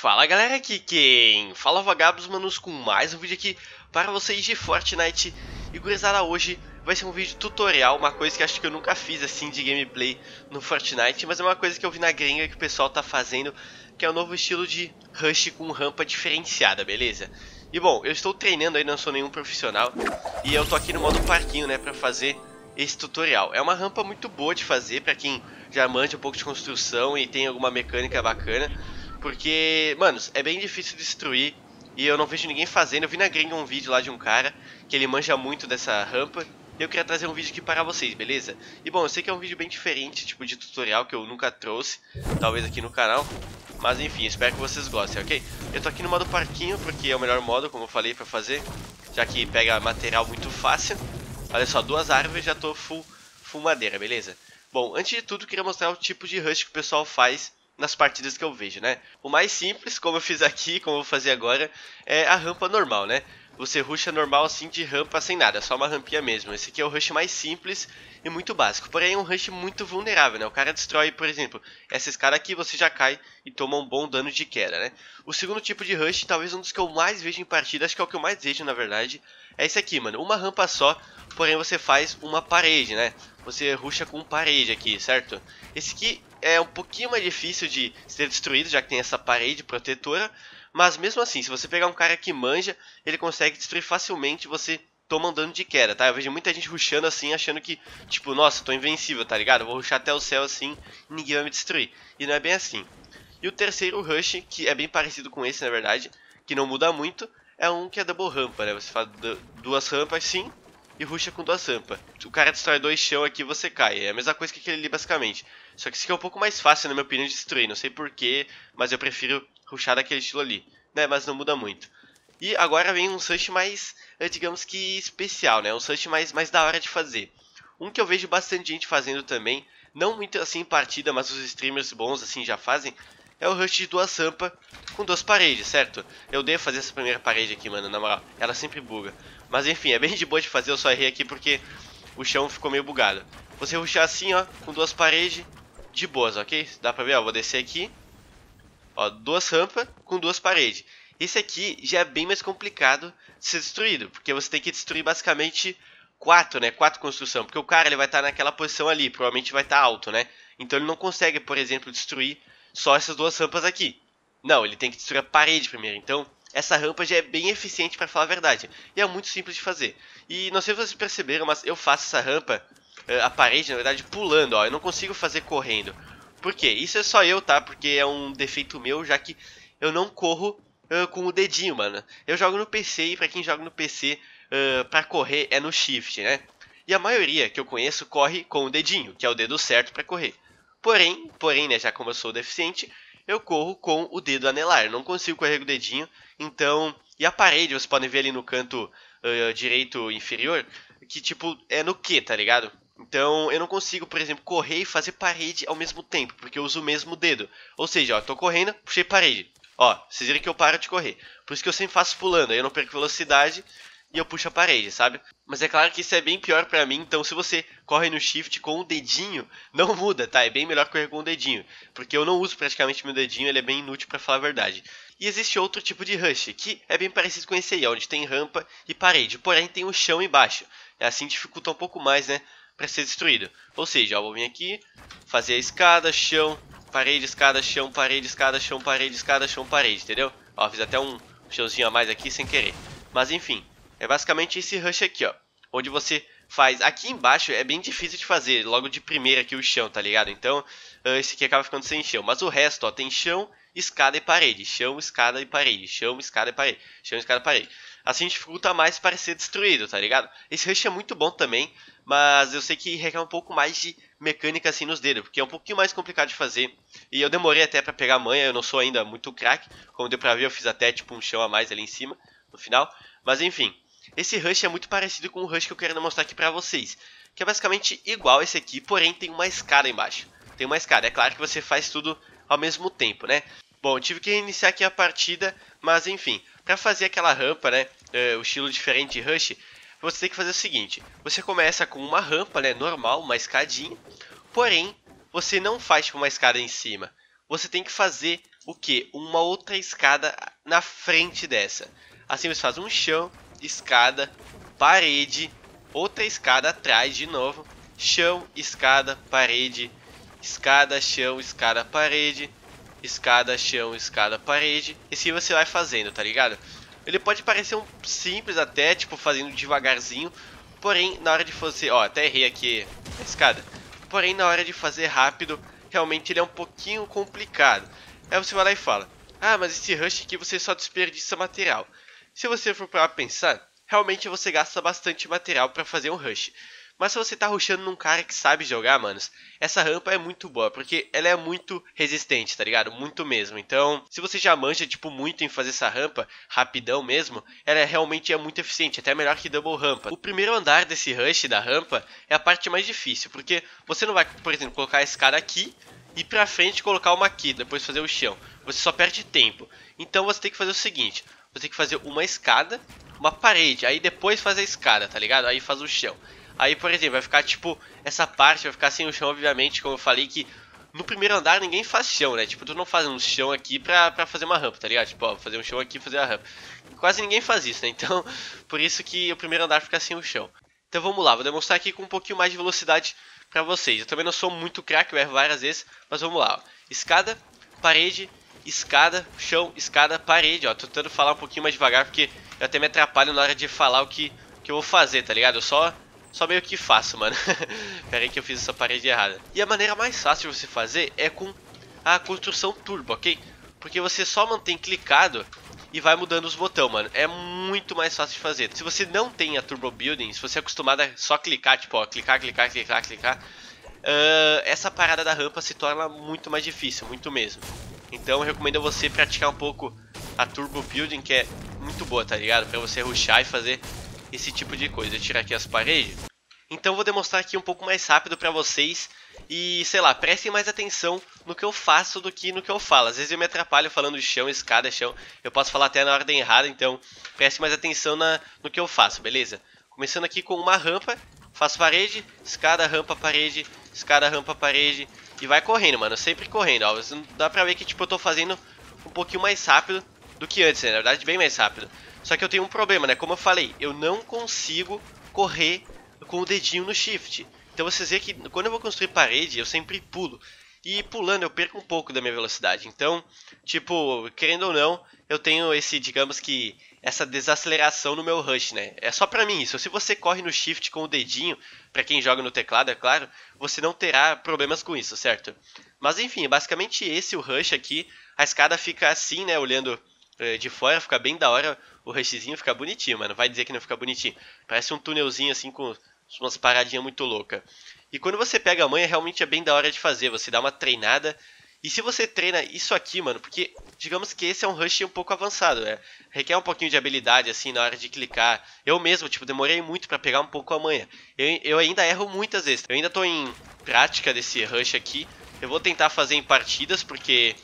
Fala galera, aqui quem fala Vagabos Manos com mais um vídeo aqui para vocês de Fortnite. E gurizada, hoje vai ser um vídeo tutorial, uma coisa que acho que eu nunca fiz assim de gameplay no Fortnite Mas é uma coisa que eu vi na gringa que o pessoal tá fazendo, que é o um novo estilo de rush com rampa diferenciada, beleza? E bom, eu estou treinando aí, não sou nenhum profissional E eu tô aqui no modo parquinho, né, pra fazer esse tutorial. É uma rampa muito boa de fazer pra quem já manja um pouco de construção e tem alguma mecânica bacana porque, mano, é bem difícil destruir e eu não vejo ninguém fazendo. Eu vi na gringa um vídeo lá de um cara que ele manja muito dessa rampa e eu queria trazer um vídeo aqui para vocês, beleza? E bom, eu sei que é um vídeo bem diferente, tipo de tutorial que eu nunca trouxe, talvez aqui no canal. Mas enfim, espero que vocês gostem, ok? Eu tô aqui no modo parquinho porque é o melhor modo, como eu falei, pra fazer. Já que pega material muito fácil. Olha só, duas árvores já tô full, full madeira, beleza? Bom, antes de tudo, queria mostrar o tipo de rush que o pessoal faz nas partidas que eu vejo, né? O mais simples, como eu fiz aqui, como eu vou fazer agora, é a rampa normal, né? Você rusha normal assim de rampa sem nada, só uma rampinha mesmo. Esse aqui é o rush mais simples e muito básico, porém é um rush muito vulnerável, né? O cara destrói, por exemplo, essa escada aqui, você já cai e toma um bom dano de queda, né? O segundo tipo de rush, talvez um dos que eu mais vejo em partida, acho que é o que eu mais vejo na verdade, é esse aqui, mano. Uma rampa só, porém você faz uma parede, né? Você rusha com parede aqui, certo? Esse aqui é um pouquinho mais difícil de ser destruído, já que tem essa parede protetora. Mas mesmo assim, se você pegar um cara que manja, ele consegue destruir facilmente você toma um dano de queda, tá? Eu vejo muita gente rushando assim, achando que, tipo, nossa, tô invencível, tá ligado? Vou rushar até o céu assim e ninguém vai me destruir. E não é bem assim. E o terceiro rush, que é bem parecido com esse, na verdade, que não muda muito, é um que é double rampa, né? Você faz duas rampas sim e rusha com duas rampas. O cara destrói dois chão aqui você cai. É a mesma coisa que aquele ali, basicamente. Só que esse aqui é um pouco mais fácil, na minha opinião, de destruir. Não sei porquê, mas eu prefiro ruxar daquele estilo ali. Né? Mas não muda muito. E agora vem um sush mais, eh, digamos que especial, né? Um sush mais, mais da hora de fazer. Um que eu vejo bastante gente fazendo também, não muito assim em partida, mas os streamers bons assim já fazem, é o rush de duas rampas com duas paredes, certo? Eu devo fazer essa primeira parede aqui, mano, na moral. Ela sempre buga. Mas enfim, é bem de boa de fazer, eu só errei aqui porque o chão ficou meio bugado. Você rushar assim, ó, com duas paredes, de boas, ok? Dá pra ver, ó, vou descer aqui. Ó, duas rampas com duas paredes. Esse aqui já é bem mais complicado de ser destruído, porque você tem que destruir basicamente quatro, né? Quatro construção, porque o cara ele vai estar tá naquela posição ali, provavelmente vai estar tá alto, né? Então ele não consegue, por exemplo, destruir só essas duas rampas aqui. Não, ele tem que destruir a parede primeiro. Então, essa rampa já é bem eficiente para falar a verdade. E é muito simples de fazer. E não sei se vocês perceberam, mas eu faço essa rampa uh, a parede, na verdade, pulando, ó. Eu não consigo fazer correndo. Por quê? Isso é só eu, tá? Porque é um defeito meu, já que eu não corro uh, com o dedinho, mano. Eu jogo no PC e pra quem joga no PC, uh, pra correr é no Shift, né? E a maioria que eu conheço corre com o dedinho, que é o dedo certo para correr. Porém, porém, né, já como eu sou deficiente, eu corro com o dedo anelar. Eu não consigo correr com o dedinho, então... E a parede, vocês podem ver ali no canto uh, direito inferior, que tipo, é no Q, tá ligado? Então eu não consigo, por exemplo, correr e fazer parede ao mesmo tempo, porque eu uso o mesmo dedo. Ou seja, ó, tô correndo, puxei parede. Ó, vocês viram que eu paro de correr. Por isso que eu sempre faço pulando, aí eu não perco velocidade e eu puxo a parede, sabe? Mas é claro que isso é bem pior pra mim, então se você corre no shift com o dedinho, não muda, tá? É bem melhor correr com o dedinho, porque eu não uso praticamente meu dedinho, ele é bem inútil pra falar a verdade. E existe outro tipo de rush, que é bem parecido com esse aí, onde tem rampa e parede, porém tem o chão embaixo. É assim dificulta um pouco mais, né? para ser destruído. Ou seja, ó, vou vir aqui, fazer a escada, chão, parede, escada, chão, parede, escada, chão, parede, escada, chão, parede, entendeu? Ó, fiz até um chãozinho a mais aqui sem querer. Mas enfim, é basicamente esse rush aqui, ó. Onde você faz... Aqui embaixo é bem difícil de fazer, logo de primeira aqui o chão, tá ligado? Então, ah, esse aqui acaba ficando sem chão. Mas o resto, ó, tem chão, escada e parede. Chão, escada e parede. Chão, escada e parede. Chão, escada e parede assim dificulta mais para ser destruído, tá ligado? Esse rush é muito bom também, mas eu sei que requer um pouco mais de mecânica assim nos dedos, porque é um pouquinho mais complicado de fazer. E eu demorei até para pegar a manha, eu não sou ainda muito craque, como deu pra ver eu fiz até tipo um chão a mais ali em cima, no final. Mas enfim, esse rush é muito parecido com o rush que eu quero mostrar aqui pra vocês, que é basicamente igual esse aqui, porém tem uma escada embaixo. Tem uma escada, é claro que você faz tudo ao mesmo tempo, né? Bom, tive que reiniciar aqui a partida, mas enfim, para fazer aquela rampa, né, uh, o estilo diferente de Rush, você tem que fazer o seguinte, você começa com uma rampa, né, normal, uma escadinha, porém, você não faz tipo, uma escada em cima, você tem que fazer o que? Uma outra escada na frente dessa. Assim você faz um chão, escada, parede, outra escada atrás de novo, chão, escada, parede, escada, chão, escada, parede, escada, chão, escada, parede. E assim você vai fazendo, tá ligado? Ele pode parecer um simples até, tipo, fazendo devagarzinho. Porém, na hora de fazer... Ó, até errei aqui a escada. Porém, na hora de fazer rápido, realmente ele é um pouquinho complicado. Aí você vai lá e fala, ah, mas esse rush aqui você só desperdiça material. Se você for para pensar, realmente você gasta bastante material para fazer um rush. Mas se você tá rushando num cara que sabe jogar, manos, essa rampa é muito boa, porque ela é muito resistente, tá ligado? Muito mesmo. Então, se você já manja, tipo, muito em fazer essa rampa, rapidão mesmo, ela realmente é muito eficiente, até melhor que double rampa. O primeiro andar desse rush da rampa é a parte mais difícil, porque você não vai, por exemplo, colocar a escada aqui, e pra frente colocar uma aqui, depois fazer o chão. Você só perde tempo. Então você tem que fazer o seguinte, você tem que fazer uma escada, uma parede, aí depois fazer a escada, tá ligado? Aí faz o chão. Aí, por exemplo, vai ficar tipo, essa parte vai ficar sem o chão, obviamente, como eu falei que no primeiro andar ninguém faz chão, né? Tipo, tu não faz um chão aqui pra, pra fazer uma rampa, tá ligado? Tipo, ó, fazer um chão aqui fazer a rampa. Quase ninguém faz isso, né? Então, por isso que o primeiro andar fica sem o chão. Então vamos lá, vou demonstrar aqui com um pouquinho mais de velocidade pra vocês. Eu também não sou muito craque, eu erro várias vezes, mas vamos lá. Ó. Escada, parede, escada, chão, escada, parede, ó. Tô tentando falar um pouquinho mais devagar porque eu até me atrapalho na hora de falar o que, que eu vou fazer, tá ligado? Eu só só meio que faço, mano. Pera aí que eu fiz essa parede errada. E a maneira mais fácil de você fazer é com a construção turbo, ok? Porque você só mantém clicado e vai mudando os botões, mano. É muito mais fácil de fazer. Se você não tem a Turbo Building, se você é acostumado a só clicar, tipo, ó, clicar, clicar, clicar, clicar, uh, essa parada da rampa se torna muito mais difícil, muito mesmo. Então eu recomendo você praticar um pouco a Turbo Building, que é muito boa, tá ligado? Pra você rushar e fazer esse tipo de coisa. Tirar aqui as paredes. Então vou demonstrar aqui um pouco mais rápido para vocês e, sei lá, prestem mais atenção no que eu faço do que no que eu falo. Às vezes eu me atrapalho falando de chão, escada, chão. Eu posso falar até na ordem errada, então prestem mais atenção na, no que eu faço, beleza? Começando aqui com uma rampa, faço parede, escada, rampa, parede, escada, rampa, parede e vai correndo, mano, sempre correndo, ó. Dá pra ver que, tipo, eu tô fazendo um pouquinho mais rápido do que antes, né? Na verdade, bem mais rápido. Só que eu tenho um problema, né? Como eu falei, eu não consigo correr com o dedinho no shift. Então vocês veem que quando eu vou construir parede, eu sempre pulo. E pulando eu perco um pouco da minha velocidade. Então, tipo, querendo ou não, eu tenho esse, digamos que, essa desaceleração no meu rush, né? É só pra mim isso. Se você corre no shift com o dedinho, pra quem joga no teclado, é claro, você não terá problemas com isso, certo? Mas enfim, basicamente esse o rush aqui. A escada fica assim, né, olhando eh, de fora, fica bem da hora. O rushzinho fica bonitinho, mano. Vai dizer que não fica bonitinho. Parece um túnelzinho assim com umas paradinhas muito loucas. E quando você pega a manha, realmente é bem da hora de fazer. Você dá uma treinada. E se você treina isso aqui, mano, porque digamos que esse é um rush um pouco avançado, né? Requer um pouquinho de habilidade, assim, na hora de clicar. Eu mesmo, tipo, demorei muito para pegar um pouco a manha. Eu, eu ainda erro muitas vezes. Eu ainda tô em prática desse rush aqui. Eu vou tentar fazer em partidas, porque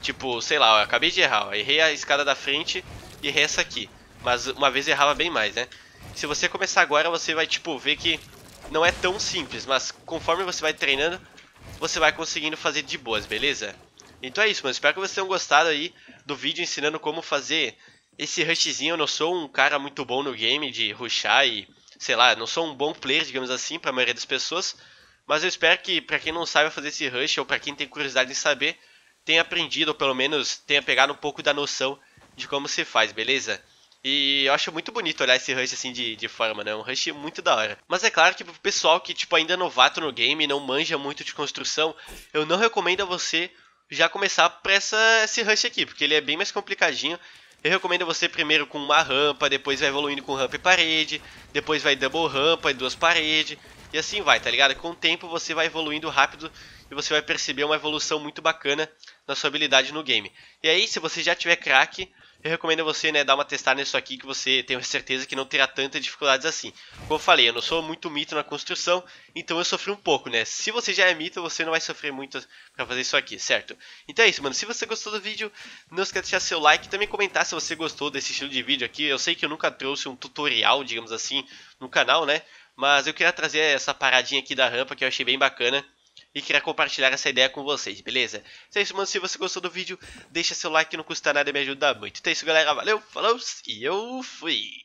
Tipo, sei lá, eu acabei de errar, ó, errei a escada da frente e errei essa aqui. Mas uma vez errava bem mais, né? Se você começar agora, você vai, tipo, ver que não é tão simples. Mas conforme você vai treinando, você vai conseguindo fazer de boas, beleza? Então é isso, mano. Espero que vocês tenham gostado aí do vídeo ensinando como fazer esse rushzinho. Eu não sou um cara muito bom no game de rushar e, sei lá, não sou um bom player, digamos assim, pra maioria das pessoas. Mas eu espero que, pra quem não sabe fazer esse rush, ou pra quem tem curiosidade em saber, tenha aprendido, ou pelo menos tenha pegado um pouco da noção de como se faz, beleza? E eu acho muito bonito olhar esse rush assim de, de forma, né? Um rush muito da hora. Mas é claro que pro pessoal que, tipo, ainda é novato no game, não manja muito de construção, eu não recomendo a você já começar pra essa, esse rush aqui, porque ele é bem mais complicadinho. Eu recomendo você primeiro com uma rampa, depois vai evoluindo com rampa e parede, depois vai double rampa e duas paredes, e assim vai, tá ligado? Com o tempo você vai evoluindo rápido e você vai perceber uma evolução muito bacana na sua habilidade no game. E aí, se você já tiver craque, eu recomendo você né, dar uma testada nisso aqui que você tem certeza que não terá tantas dificuldades assim. Como eu falei, eu não sou muito mito na construção, então eu sofri um pouco, né? Se você já é mito, você não vai sofrer muito pra fazer isso aqui, certo? Então é isso, mano. Se você gostou do vídeo, não esqueça de deixar seu like e também comentar se você gostou desse estilo de vídeo aqui. Eu sei que eu nunca trouxe um tutorial, digamos assim, no canal, né? Mas eu queria trazer essa paradinha aqui da rampa que eu achei bem bacana. E queria compartilhar essa ideia com vocês, beleza? Então é isso, mano. Se você gostou do vídeo, deixa seu like, não custa nada e me ajuda muito. Então é isso, galera. Valeu, falou e eu fui!